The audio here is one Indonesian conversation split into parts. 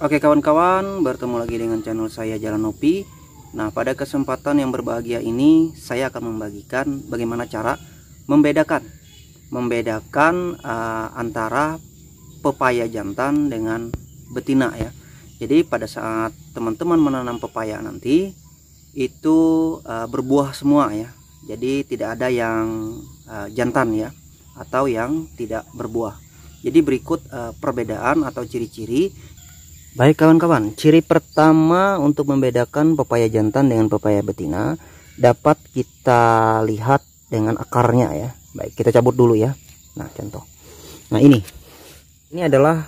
Oke kawan-kawan, bertemu lagi dengan channel saya Jalan Nopi. Nah, pada kesempatan yang berbahagia ini, saya akan membagikan bagaimana cara membedakan membedakan uh, antara pepaya jantan dengan betina ya. Jadi pada saat teman-teman menanam pepaya nanti itu uh, berbuah semua ya. Jadi tidak ada yang uh, jantan ya atau yang tidak berbuah. Jadi berikut perbedaan atau ciri-ciri Baik kawan-kawan, ciri pertama untuk membedakan pepaya jantan dengan pepaya betina dapat kita lihat dengan akarnya ya. Baik, kita cabut dulu ya. Nah, contoh. Nah, ini. Ini adalah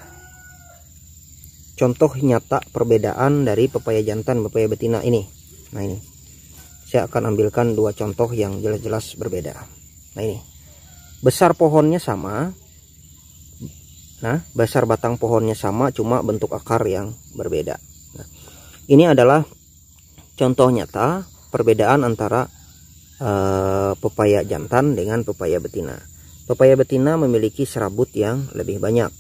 contoh nyata perbedaan dari pepaya jantan pepaya betina ini. Nah, ini. Saya akan ambilkan dua contoh yang jelas-jelas berbeda. Nah, ini. Besar pohonnya sama, Nah, besar batang pohonnya sama, cuma bentuk akar yang berbeda. Nah, ini adalah contoh nyata perbedaan antara uh, pepaya jantan dengan pepaya betina. Pepaya betina memiliki serabut yang lebih banyak,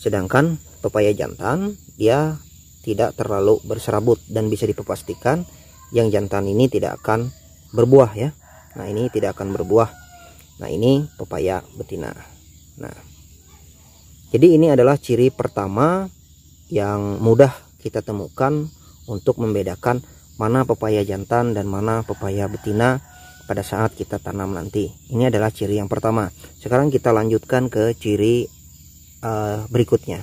sedangkan pepaya jantan dia tidak terlalu berserabut dan bisa dipastikan yang jantan ini tidak akan berbuah ya. Nah, ini tidak akan berbuah. Nah, ini pepaya betina. Nah, jadi ini adalah ciri pertama yang mudah kita temukan untuk membedakan mana pepaya jantan dan mana pepaya betina pada saat kita tanam nanti. Ini adalah ciri yang pertama. Sekarang kita lanjutkan ke ciri uh, berikutnya.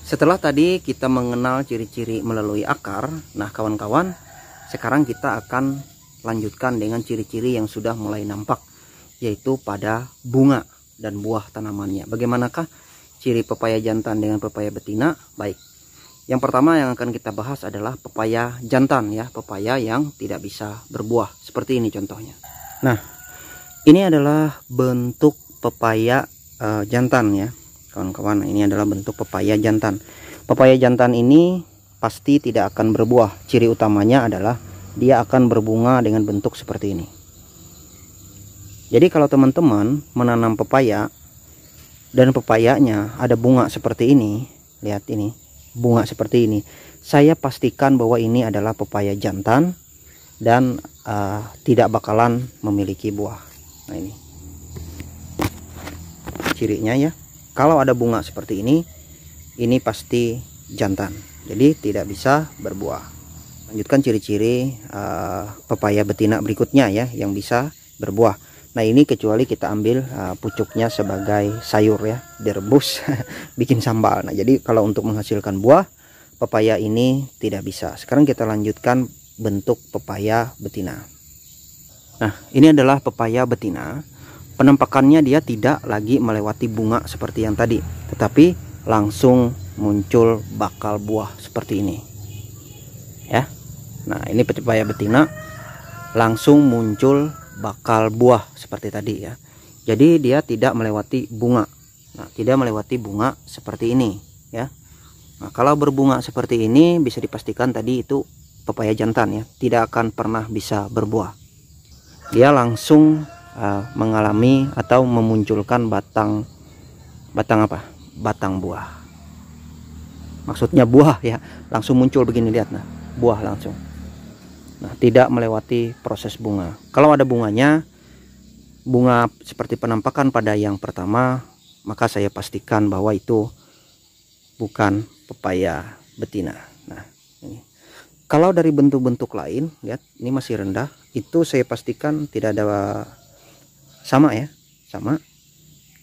Setelah tadi kita mengenal ciri-ciri melalui akar, nah kawan-kawan, sekarang kita akan lanjutkan dengan ciri-ciri yang sudah mulai nampak, yaitu pada bunga dan buah tanamannya. Bagaimanakah ciri pepaya jantan dengan pepaya betina. Baik. Yang pertama yang akan kita bahas adalah pepaya jantan ya pepaya yang tidak bisa berbuah. Seperti ini contohnya. Nah ini adalah bentuk pepaya uh, jantan ya kawan-kawan. Ini adalah bentuk pepaya jantan. Pepaya jantan ini pasti tidak akan berbuah. Ciri utamanya adalah dia akan berbunga dengan bentuk seperti ini. Jadi kalau teman-teman menanam pepaya dan pepayanya ada bunga seperti ini. Lihat ini bunga seperti ini. Saya pastikan bahwa ini adalah pepaya jantan dan uh, tidak bakalan memiliki buah. Nah ini. Cirinya ya. Kalau ada bunga seperti ini ini pasti jantan. Jadi tidak bisa berbuah. Lanjutkan ciri-ciri uh, pepaya betina berikutnya ya yang bisa berbuah Nah ini kecuali kita ambil uh, pucuknya sebagai sayur ya, direbus, bikin sambal. Nah jadi kalau untuk menghasilkan buah, pepaya ini tidak bisa. Sekarang kita lanjutkan bentuk pepaya betina. Nah ini adalah pepaya betina. Penampakannya dia tidak lagi melewati bunga seperti yang tadi, tetapi langsung muncul bakal buah seperti ini. Ya, nah ini pepaya betina langsung muncul bakal buah seperti tadi ya. Jadi dia tidak melewati bunga. Nah tidak melewati bunga seperti ini ya. Nah kalau berbunga seperti ini bisa dipastikan tadi itu pepaya jantan ya. Tidak akan pernah bisa berbuah. Dia langsung uh, mengalami atau memunculkan batang batang apa? Batang buah. Maksudnya buah ya. Langsung muncul begini lihat nah. Buah langsung Nah, tidak melewati proses bunga. Kalau ada bunganya, bunga seperti penampakan pada yang pertama, maka saya pastikan bahwa itu bukan pepaya betina. Nah, ini. Kalau dari bentuk-bentuk lain, lihat ini masih rendah, itu saya pastikan tidak ada sama ya, sama.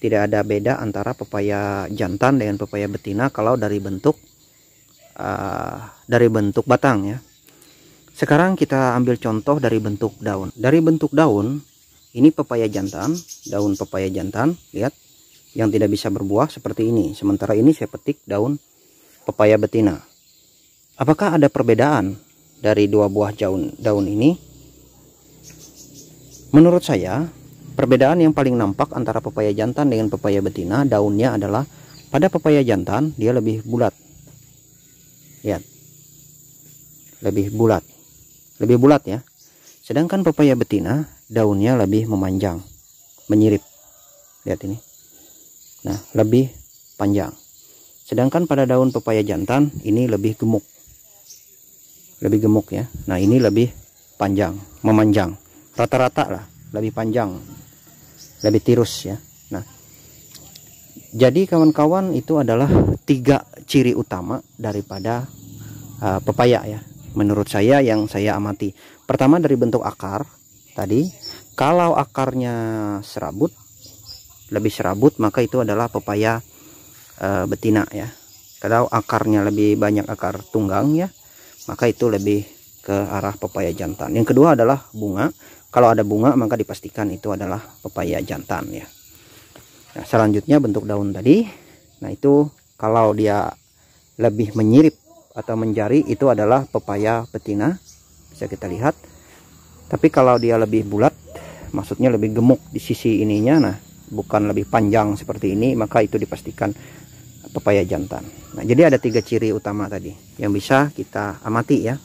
Tidak ada beda antara pepaya jantan dengan pepaya betina kalau dari bentuk uh, dari bentuk batang ya sekarang kita ambil contoh dari bentuk daun. Dari bentuk daun, ini pepaya jantan, daun pepaya jantan, lihat yang tidak bisa berbuah seperti ini. Sementara ini saya petik daun pepaya betina. Apakah ada perbedaan dari dua buah daun daun ini? Menurut saya, perbedaan yang paling nampak antara pepaya jantan dengan pepaya betina daunnya adalah pada pepaya jantan dia lebih bulat. Lihat. Lebih bulat lebih bulat ya. Sedangkan pepaya betina daunnya lebih memanjang, menyirip. Lihat ini. Nah, lebih panjang. sedangkan pada daun pepaya jantan ini lebih gemuk lebih gemuk ya nah ini lebih panjang memanjang rata-rata lah lebih panjang lebih tirus ya nah jadi kawan-kawan itu adalah tiga ciri utama daripada uh, pepaya ya menurut saya yang saya amati pertama dari bentuk akar tadi kalau akarnya serabut lebih serabut maka itu adalah pepaya uh, betina ya kalau akarnya lebih banyak akar tunggang ya maka itu lebih ke arah pepaya jantan. Yang kedua adalah bunga. Kalau ada bunga maka dipastikan itu adalah pepaya jantan ya. Nah, selanjutnya bentuk daun tadi. Nah, itu kalau dia lebih menyirip atau menjari itu adalah pepaya betina. Bisa kita lihat. Tapi kalau dia lebih bulat, maksudnya lebih gemuk di sisi ininya, nah bukan lebih panjang seperti ini, maka itu dipastikan pepaya jantan. Nah, jadi ada tiga ciri utama tadi yang bisa kita amati ya.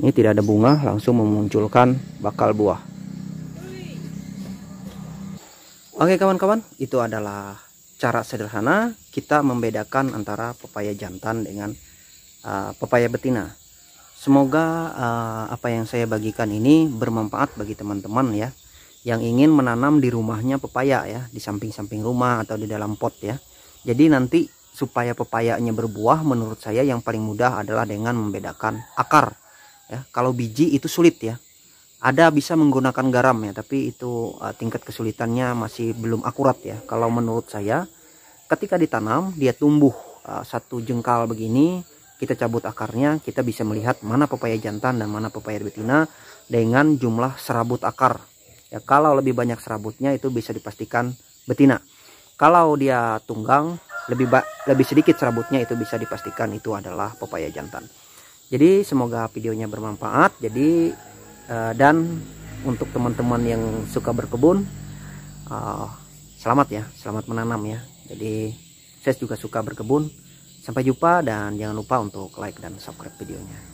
Ini tidak ada bunga, langsung memunculkan bakal buah. Oke kawan-kawan, itu adalah cara sederhana kita membedakan antara pepaya jantan dengan uh, pepaya betina. Semoga uh, apa yang saya bagikan ini bermanfaat bagi teman-teman ya yang ingin menanam di rumahnya pepaya ya, di samping-samping rumah atau di dalam pot ya. Jadi nanti supaya pepayanya berbuah menurut saya yang paling mudah adalah dengan membedakan akar. Ya, kalau biji itu sulit ya. Ada bisa menggunakan garam ya, tapi itu uh, tingkat kesulitannya masih belum akurat ya. Kalau menurut saya ketika ditanam dia tumbuh uh, satu jengkal begini, kita cabut akarnya, kita bisa melihat mana pepaya jantan dan mana pepaya betina dengan jumlah serabut akar. Ya, kalau lebih banyak serabutnya itu bisa dipastikan betina. Kalau dia tunggang lebih lebih sedikit serabutnya itu bisa dipastikan itu adalah pepaya jantan. Jadi semoga videonya bermanfaat. Jadi uh, dan untuk teman-teman yang suka berkebun uh, selamat ya, selamat menanam ya. Jadi saya juga suka berkebun. Sampai jumpa dan jangan lupa untuk like dan subscribe videonya.